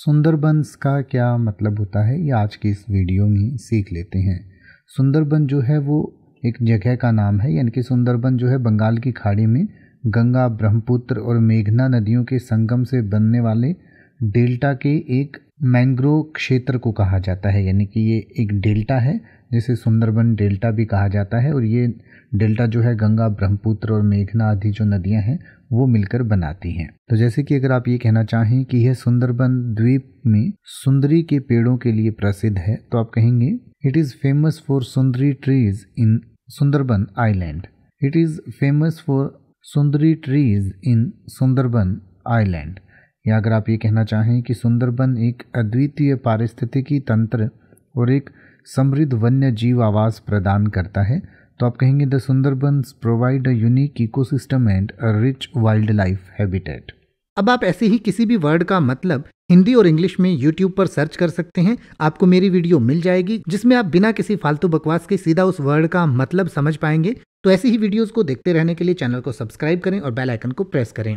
सुंदरबंस का क्या मतलब होता है, ये आज के इस वीडियो में सीख लेते हैं। सुंदरबन जो है वो एक जगह का नाम है, यानी कि सुंदरबन जो है बंगाल की खाड़ी में गंगा, ब्रह्मपुत्र और मेघना नदियों के संगम से बनने वाले डेल्टा के एक मैंग्रोव क्षेत्र को कहा जाता है, यानी कि ये एक डेल्टा है, जिसे सुंदरबन डेल्टा भी कहा जाता है, और ये डेल्टा जो है गंगा, ब्रह्मपुत्र और मेघना आदि जो नदियाँ हैं, वो मिलकर बनाती हैं। तो जैसे कि अगर आप ये कहना चाहें कि यह सुंदरबन द्वीप में सुंदरी के पेड़ों के लिए प्रसिद्ध है तो आप कहेंगे it is famous for sundari trees in Sundarban island it is famous for sundari trees in Sundarban island या अगर आप ये कहना चाहें कि सुंदरबन एक अद्वितीय पारिस्थितिकी तंत्र और एक समृद्ध वन्य जीव आवास प्रदान करता है तो आप कहेंगे the Sundarban provide a unique ecosystem and a rich wildlife habitat. अब आप ऐसे ही किसी भी वर्ड का मतलब हिंदी और इंग्लिश में यूट्यूब पर सर्च कर सकते हैं। आपको मेरी वीडियो मिल जाएगी, जिसमें आप बिना किसी फालतू बकवास के सीधा उस वर्ड का मतलब समझ पाएँगे। तो ऐसी ही वीडियोस को देखते रहने के लिए चैनल को सब्सक्राइब करें और बेल आइकन को प्रेस करें।